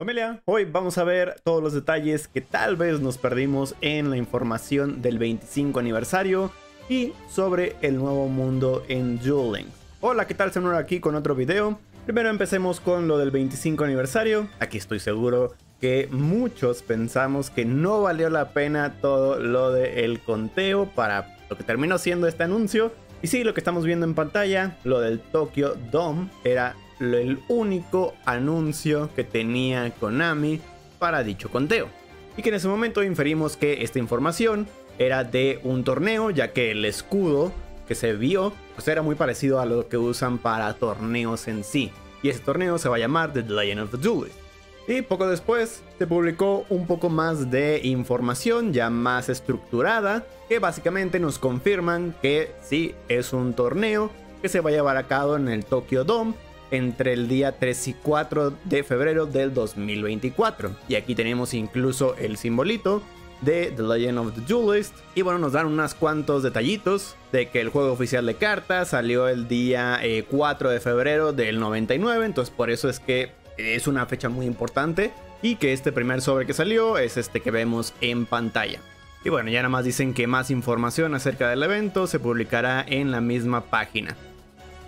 Familia, hoy vamos a ver todos los detalles que tal vez nos perdimos en la información del 25 aniversario y sobre el nuevo mundo en Duel Links. Hola, ¿qué tal? Senor aquí con otro video. Primero empecemos con lo del 25 aniversario. Aquí estoy seguro que muchos pensamos que no valió la pena todo lo del conteo para lo que terminó siendo este anuncio. Y sí, lo que estamos viendo en pantalla, lo del Tokyo Dome, era el único anuncio que tenía Konami para dicho conteo. Y que en ese momento inferimos que esta información era de un torneo, ya que el escudo que se vio pues era muy parecido a lo que usan para torneos en sí. Y ese torneo se va a llamar The Legend of the Duelist. Y poco después se publicó un poco más de información ya más estructurada que básicamente nos confirman que sí es un torneo que se va a llevar a cabo en el Tokyo Dome entre el día 3 y 4 de febrero del 2024. Y aquí tenemos incluso el simbolito de The Legend of the Duelist. Y bueno, nos dan unos cuantos detallitos de que el juego oficial de cartas salió el día 4 eh, de febrero del 99. Entonces por eso es que es una fecha muy importante. Y que este primer sobre que salió es este que vemos en pantalla. Y bueno, ya nada más dicen que más información acerca del evento se publicará en la misma página.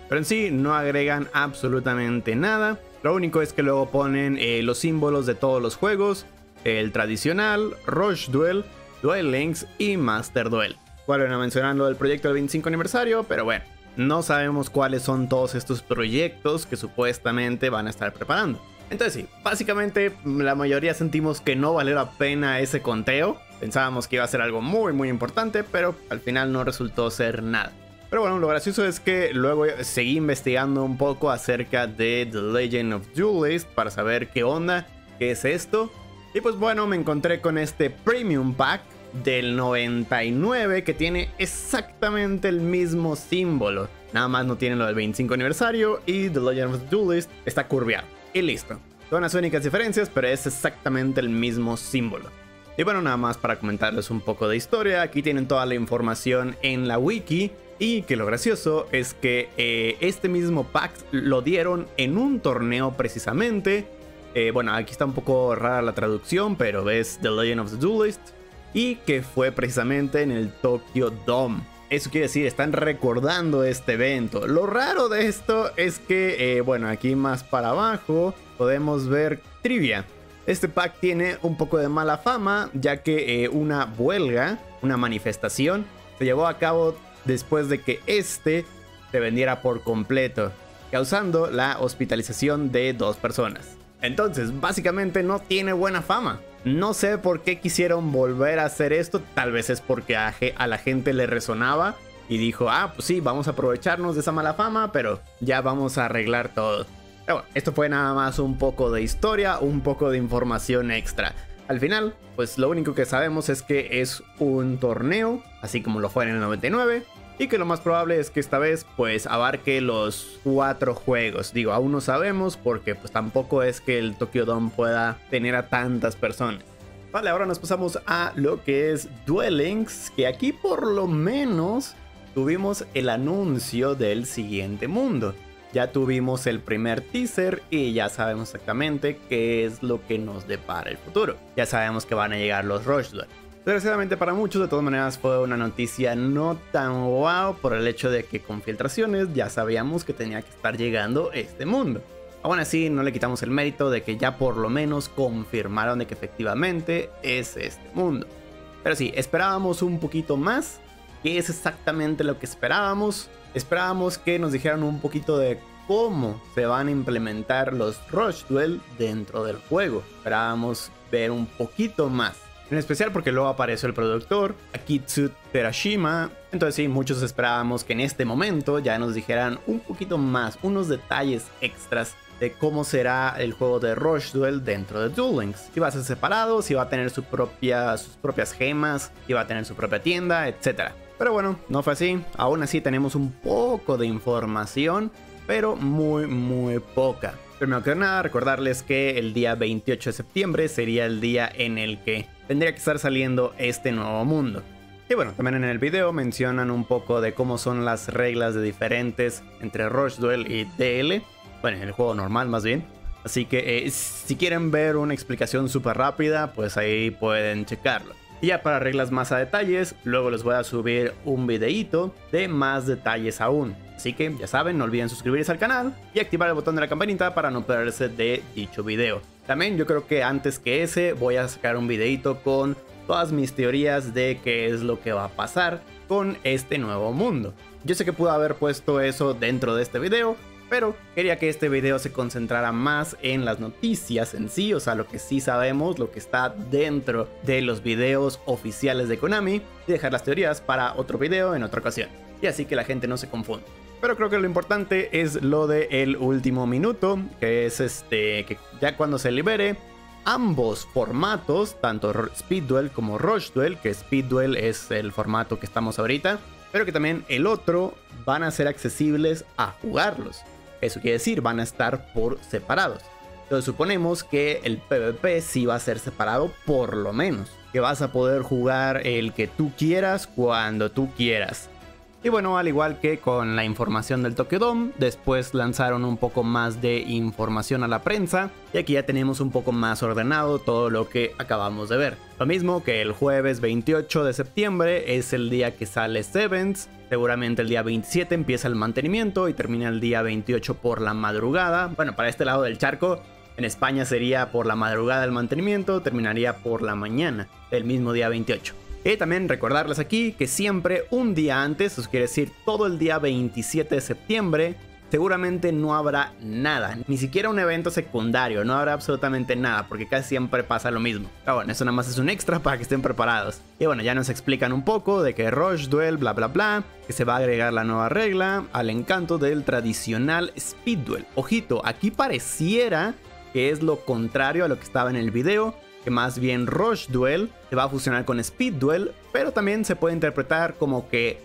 Pero en sí no agregan absolutamente nada. Lo único es que luego ponen eh, los símbolos de todos los juegos. El tradicional, Rush Duel, Duel Links y Master Duel. Vuelven a mencionar lo proyecto del 25 aniversario, pero bueno, no sabemos cuáles son todos estos proyectos que supuestamente van a estar preparando. Entonces sí, básicamente la mayoría sentimos que no valió la pena ese conteo. Pensábamos que iba a ser algo muy muy importante, pero al final no resultó ser nada. Pero bueno, lo gracioso es que luego seguí investigando un poco acerca de The Legend of Duelist para saber qué onda, qué es esto. Y pues bueno, me encontré con este Premium Pack del 99 que tiene exactamente el mismo símbolo. Nada más no tiene lo del 25 aniversario y The Legend of Duelist está curveado. Y listo. Son las únicas diferencias, pero es exactamente el mismo símbolo. Y bueno, nada más para comentarles un poco de historia. Aquí tienen toda la información en la wiki. Y que lo gracioso es que eh, este mismo pack lo dieron en un torneo precisamente. Eh, bueno, aquí está un poco rara la traducción, pero ves The Legend of the Duelist. Y que fue precisamente en el Tokyo Dome. Eso quiere decir, están recordando este evento. Lo raro de esto es que, eh, bueno, aquí más para abajo podemos ver trivia. Este pack tiene un poco de mala fama, ya que una huelga, una manifestación, se llevó a cabo después de que este se vendiera por completo, causando la hospitalización de dos personas. Entonces, básicamente no tiene buena fama. No sé por qué quisieron volver a hacer esto, tal vez es porque a, la gente le resonaba y dijo, ah, pues sí, vamos a aprovecharnos de esa mala fama, pero ya vamos a arreglar todo. Bueno, esto fue nada más un poco de historia, un poco de información extra. Al final, pues lo único que sabemos es que es un torneo, así como lo fue en el 99, y que lo más probable es que esta vez pues abarque los cuatro juegos. Digo, aún no sabemos porque pues tampoco es que el Tokyo Dome pueda tener a tantas personas. Vale, ahora nos pasamos a lo que es Duel Links, que aquí por lo menos tuvimos el anuncio del siguiente mundo. Ya tuvimos el primer teaser y ya sabemos exactamente qué es lo que nos depara el futuro. Ya sabemos que van a llegar los Rush. Desgraciadamente para muchos, de todas maneras, fue una noticia no tan wow por el hecho de que con filtraciones ya sabíamos que tenía que estar llegando este mundo. Aún así, no le quitamos el mérito de que ya por lo menos confirmaron de que efectivamente es este mundo. Pero sí, esperábamos un poquito más, que es exactamente lo que esperábamos. Esperábamos que nos dijeran un poquito de cómo se van a implementar los Rush Duel dentro del juego. Esperábamos ver un poquito más. En especial porque luego apareció el productor, Akitsu Terashima. Entonces sí, muchos esperábamos que en este momento ya nos dijeran un poquito más, unos detalles extras de cómo será el juego de Rush Duel dentro de Duel Links. Si va a ser separado, si va a tener sus propias gemas, si va a tener su propia tienda, etc. Pero bueno, no fue así. Aún así tenemos un poco de información, pero muy, muy poca. Primero que nada, recordarles que el día 28 de septiembre sería el día en el que tendría que estar saliendo este nuevo mundo. Y bueno, también en el video mencionan un poco de cómo son las reglas de diferentes entre Rush Duel y DL. Bueno, en el juego normal más bien. Así que eh, si quieren ver una explicación súper rápida, pues ahí pueden checarlo. Y ya para reglas más a detalles, luego les voy a subir un videíto de más detalles aún. Así que ya saben, no olviden suscribirse al canal y activar el botón de la campanita para no perderse de dicho video. También yo creo que antes que ese voy a sacar un videito con todas mis teorías de qué es lo que va a pasar con este nuevo mundo. Yo sé que pude haber puesto eso dentro de este video, pero quería que este video se concentrara más en las noticias en sí, o sea, lo que sí sabemos, lo que está dentro de los videos oficiales de Konami, y dejar las teorías para otro video en otra ocasión, y así que la gente no se confunda. Pero creo que lo importante es lo el último minuto, que es este, que ya cuando se libere, ambos formatos, tanto Speed Duel como Rush Duel, que Speed Duel es el formato que estamos ahorita, pero que también el otro van a ser accesibles a jugarlos. Eso quiere decir, van a estar por separados. Entonces suponemos que el PvP sí va a ser separado por lo menos. Que vas a poder jugar el que tú quieras cuando tú quieras. Y bueno, al igual que con la información del Tokyo Dome, después lanzaron un poco más de información a la prensa y aquí ya tenemos un poco más ordenado todo lo que acabamos de ver. Lo mismo que el jueves 28 de septiembre es el día que sale Sevens, seguramente el día 27 empieza el mantenimiento y termina el día 28 por la madrugada. Bueno, para este lado del charco en España sería por la madrugada el mantenimiento, terminaría por la mañana del mismo día 28. Y también recordarles aquí que siempre un día antes, eso quiere decir todo el día 27 de septiembre, seguramente no habrá nada, ni siquiera un evento secundario, no habrá absolutamente nada, porque casi siempre pasa lo mismo. Pero bueno, eso nada más es un extra para que estén preparados. Y bueno, ya nos explican un poco de que Rush Duel, bla bla bla, que se va a agregar la nueva regla al encanto del tradicional Speed Duel. Ojito, aquí pareciera que es lo contrario a lo que estaba en el video, que más bien Rush Duel se va a fusionar con Speed Duel, pero también se puede interpretar como que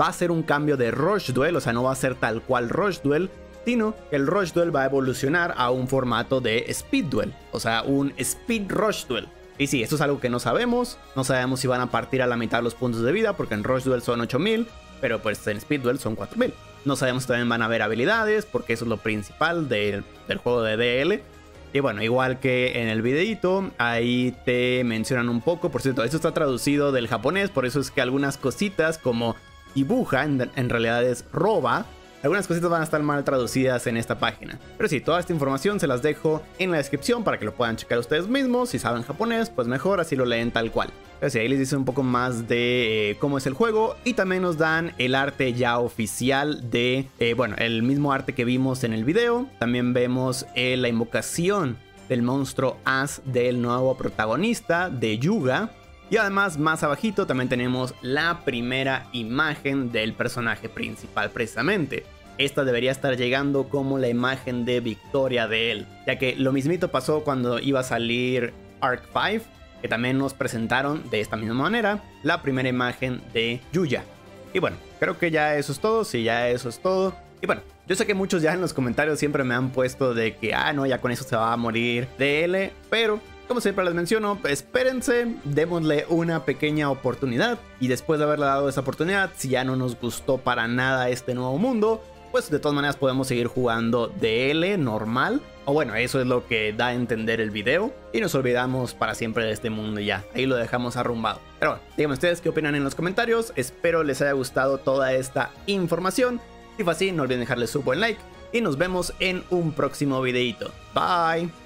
va a ser un cambio de Rush Duel, o sea, no va a ser tal cual Rush Duel, sino que el Rush Duel va a evolucionar a un formato de Speed Duel, o sea, un Speed Rush Duel. Y sí, esto es algo que no sabemos, no sabemos si van a partir a la mitad los puntos de vida, porque en Rush Duel son 8000, pero pues en Speed Duel son 4000. No sabemos si también van a haber habilidades, porque eso es lo principal del, del juego de DL. Y bueno, igual que en el videito, ahí te mencionan un poco. Por cierto, esto está traducido del japonés, por eso es que algunas cositas como dibuja, en, en realidad es roba. Algunas cositas van a estar mal traducidas en esta página. Pero sí, toda esta información se las dejo en la descripción para que lo puedan checar ustedes mismos. Si saben japonés, pues mejor así lo leen tal cual. Pero ahí les dice un poco más de eh, cómo es el juego y también nos dan el arte ya oficial de, eh, bueno, el mismo arte que vimos en el video. También vemos eh, la invocación del monstruo As del nuevo protagonista de Yuga. Y además más abajito también tenemos la primera imagen del personaje principal precisamente. Esta debería estar llegando como la imagen de victoria de él, ya que lo mismito pasó cuando iba a salir Arc 5, que también nos presentaron de esta misma manera la primera imagen de Yuya. Y bueno, creo que ya eso es todo, sí, ya eso es todo. Y bueno, yo sé que muchos ya en los comentarios siempre me han puesto de que, ah, no, ya con eso se va a morir DL, pero como siempre les menciono, espérense, démosle una pequeña oportunidad y después de haberle dado esa oportunidad, si ya no nos gustó para nada este nuevo mundo, pues de todas maneras podemos seguir jugando DL normal. O bueno, eso es lo que da a entender el video. Y nos olvidamos para siempre de este mundo ya. Ahí lo dejamos arrumbado. Pero bueno, díganme ustedes qué opinan en los comentarios. Espero les haya gustado toda esta información. Si fue así, no olviden dejarle su buen like. Y nos vemos en un próximo videito. Bye.